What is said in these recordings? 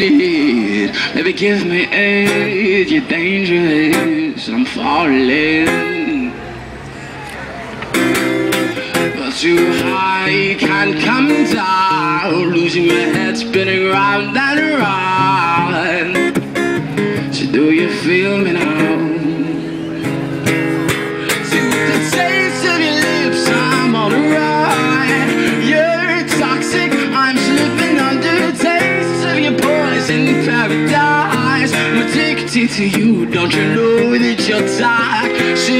Maybe give me aid, you're dangerous, I'm falling. But too high, can't come down, losing my head, spinning round and round. So do you feel me now? Poison paradise. I'm addicted to you, don't you know that you're toxic?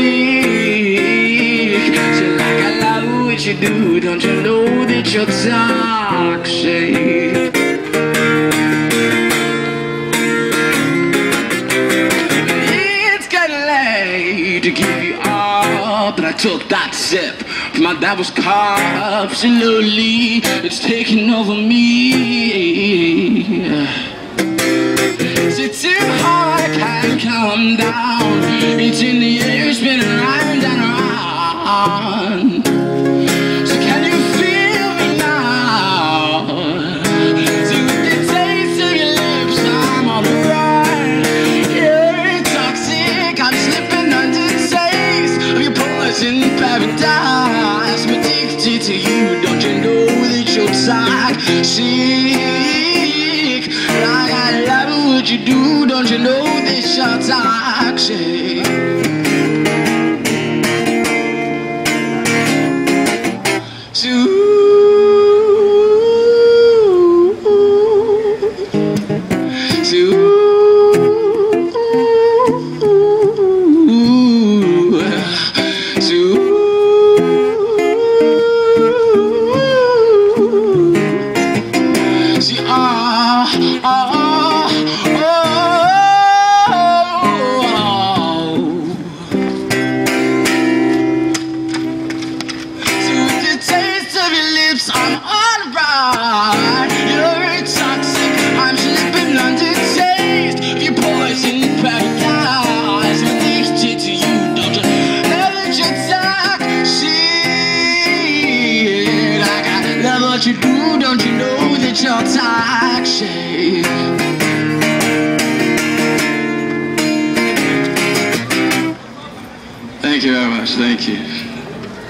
So like I love what you do, don't you know that you're toxic? It's getting late to give you up, but I took that sip my devil's cup. Slowly, it's taking over me. Down. It's in the air, spinning round and around. So can you feel me now? So with the taste of your lips, I'm on toxic, I'm slipping under the of your poison paradise. Addicted to you, don't you know that you're toxic? You do, don't you know that you're toxic? Ah, ah, oh. I'm all right. You're toxic, I'm slipping under taste your poison paradise. I'm addicted to you, don't you that you're toxic? Like I love what you do, don't you know that you're toxic? Thank you very much. Thank you.